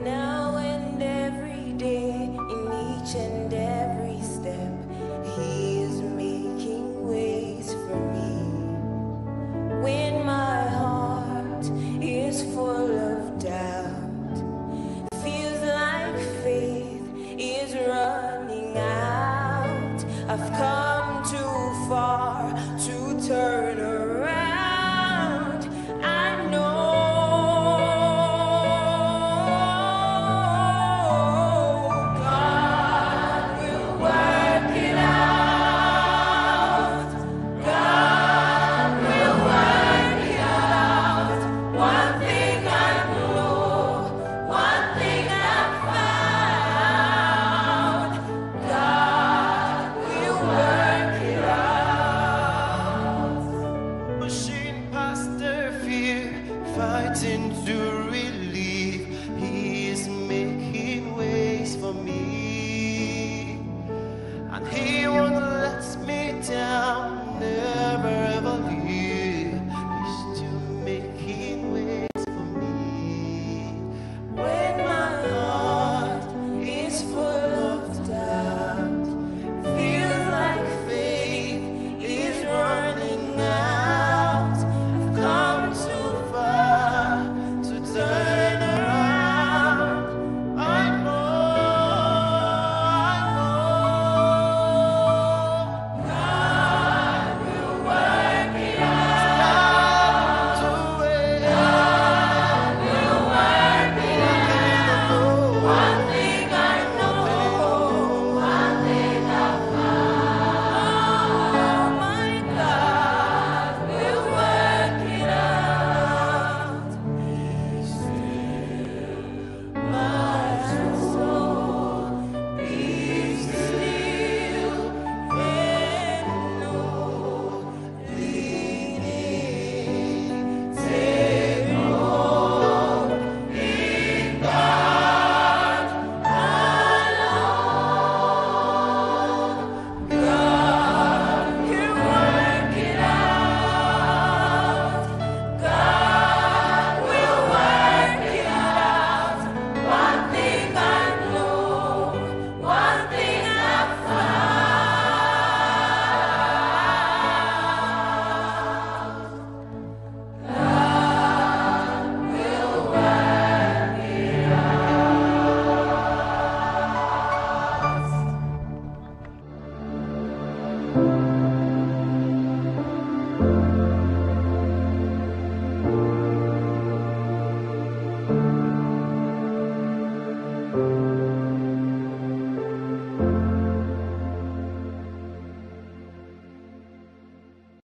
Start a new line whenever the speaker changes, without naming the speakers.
now and every day, in each and every step, He is making ways for me. When my heart is full of doubt, feels like faith is running out. I've come too far to turn.
fighting to release.